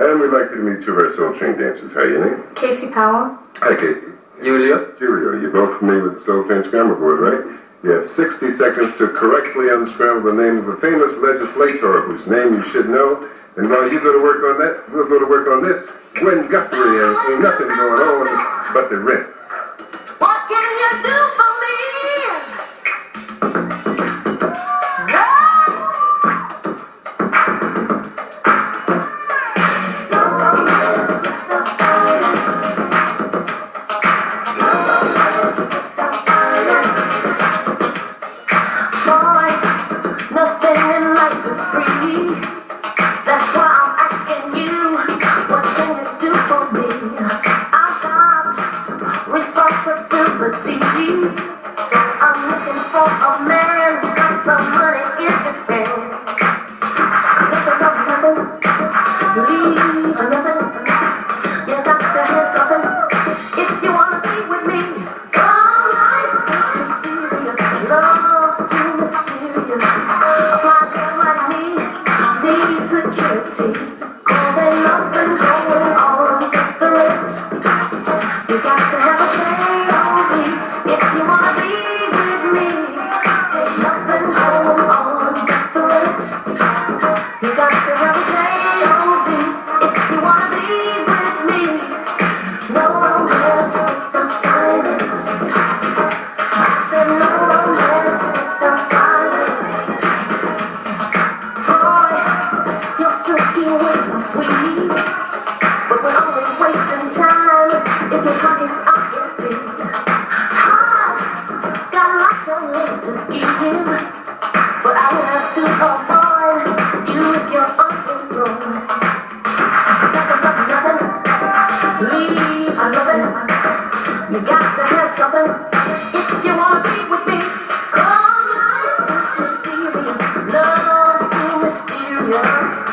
And we'd like you to meet two of our Soul Train dancers. How your name? Casey Powell. Hi, Casey. Julio. Julio, you're both familiar with the Soul Train Scramble Board, right? You have 60 seconds to correctly unscramble the name of a famous legislator whose name you should know. And while you go to work on that, we'll go to work on this. Gwen Guthrie and ain't nothing going on but the rent. Responsibilities, so I'm looking for a man 'Cause ain't nothing going on the rent. You got to have a to but I will have to you if you're unemployed. Nothing, nothing, nothing. You got to have something if you wanna be with me. love's too mysterious.